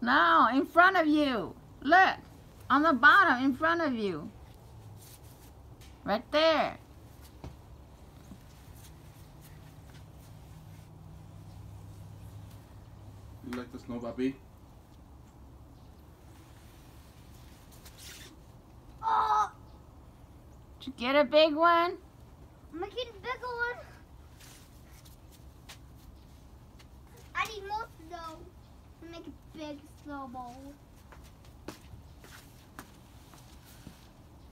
No, in front of you. Look, on the bottom, in front of you. Right there. You like the snow, Bobby? Oh, Did you get a big one? I'm making a bigger one. I need more snow to make a big snowball.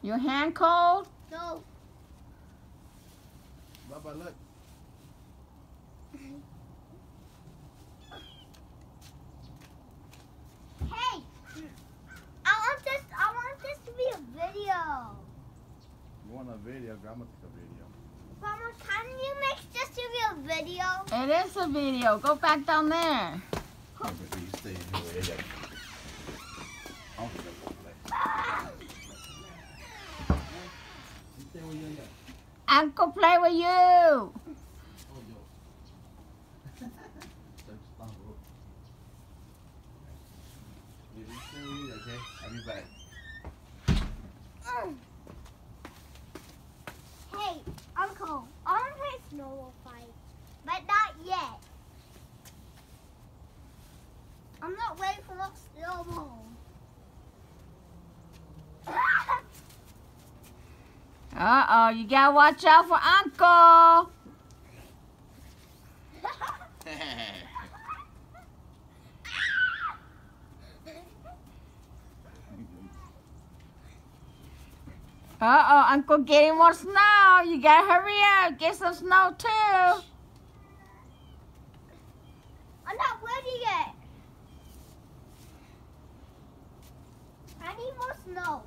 Your hand cold? No. Baba, look. Hey, I want this. I want this to be a video. You want a video? Grandma took a video. Mama, can you make this to be a video? It is a video. Go back down there. I'm at. Uncle play with you down the road. Baby, stay where you're at, okay? I'll be back. Mm. Hey, Uncle, I want to play snowball fight, but not yet. I'm not ready for the snowball. Uh-oh, you gotta watch out for Uncle. Uh-oh, Uncle getting more snow. You gotta hurry up. Get some snow too. I'm not ready yet. I need more snow.